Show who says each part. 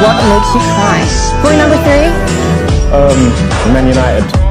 Speaker 1: What makes you cry? Point number three.
Speaker 2: Um, Man United.